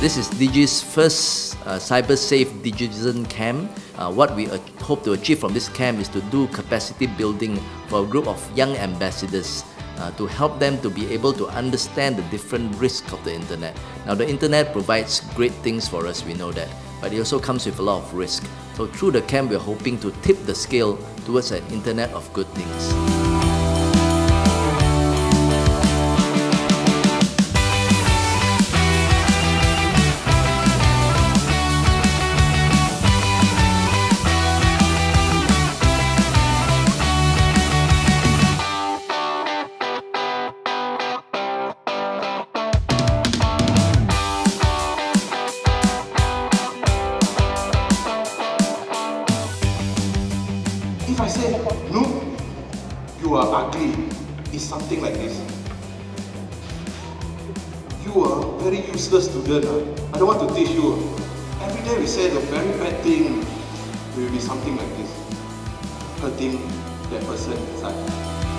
This is Digi's first uh, cyber safe Digizen camp. Uh, what we hope to achieve from this camp is to do capacity building for a group of young ambassadors uh, to help them to be able to understand the different risks of the internet. Now, the internet provides great things for us, we know that, but it also comes with a lot of risk. So, through the camp, we're hoping to tip the scale towards an internet of good things. Ugly, it's something like this. You are very useless student. Uh. I don't want to teach you. Every day we say the very bad thing. Will be something like this. Hurting that person inside.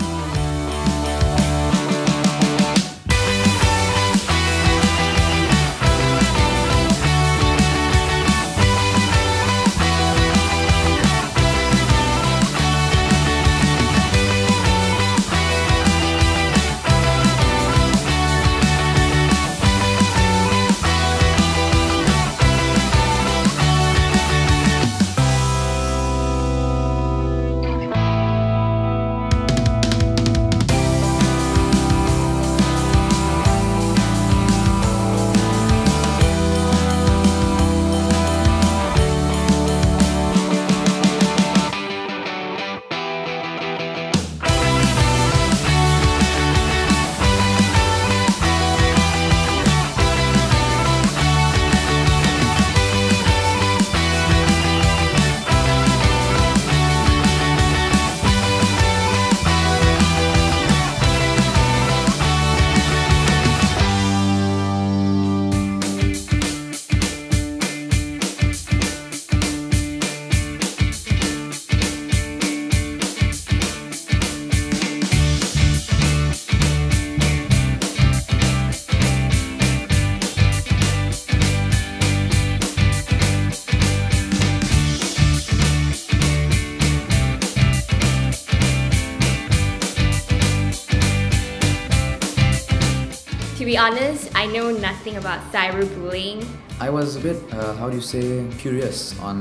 Be honest, I know nothing about cyberbullying. I was a bit, uh, how do you say, curious on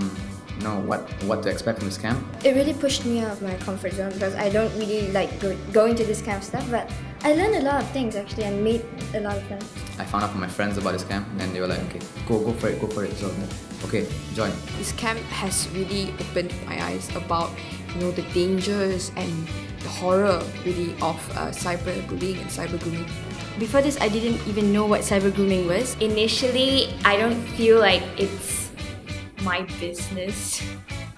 you know what what to expect from this camp. It really pushed me out of my comfort zone because I don't really like go, going to this camp stuff, but I learned a lot of things actually and made a lot of friends. I found out from my friends about this camp and they were like, okay, go go for it, go for it. So okay, join. This camp has really opened my eyes about you know the dangers and the horror really of uh, cyberbullying and cyber grooming. Before this, I didn't even know what cyber grooming was. Initially, I don't feel like it's my business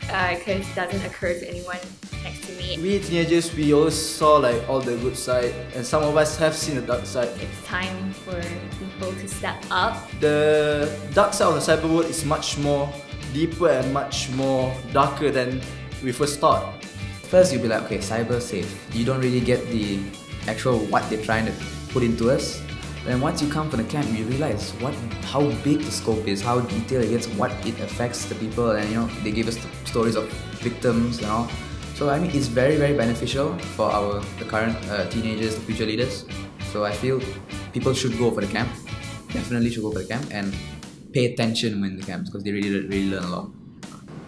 because uh, it doesn't occur to anyone next to me. We teenagers, we always saw like all the good side and some of us have seen the dark side. It's time for people to step up. The dark side of the cyber world is much more deeper and much more darker than we first thought. First you'll be like, okay, cyber safe. You don't really get the actual what they're trying to put into us. Then once you come from the camp, you realize what, how big the scope is, how detailed it gets, what it affects the people, and you know they give us stories of victims, you know. So I mean, it's very very beneficial for our the current uh, teenagers, the future leaders. So I feel people should go for the camp. Definitely should go for the camp and pay attention when the camps because they really really learn a lot.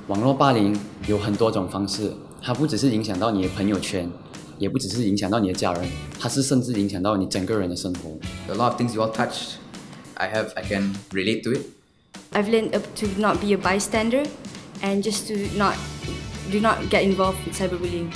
网络霸凌有很多种方式，它不只是影响到你的朋友圈， 也不只是影响到你的家人，它是甚至影响到你整个人的生活。A lot of things you all touched, I have, I can relate to it. I've learned to not be a bystander and just to not do not get involved in cyberbullying.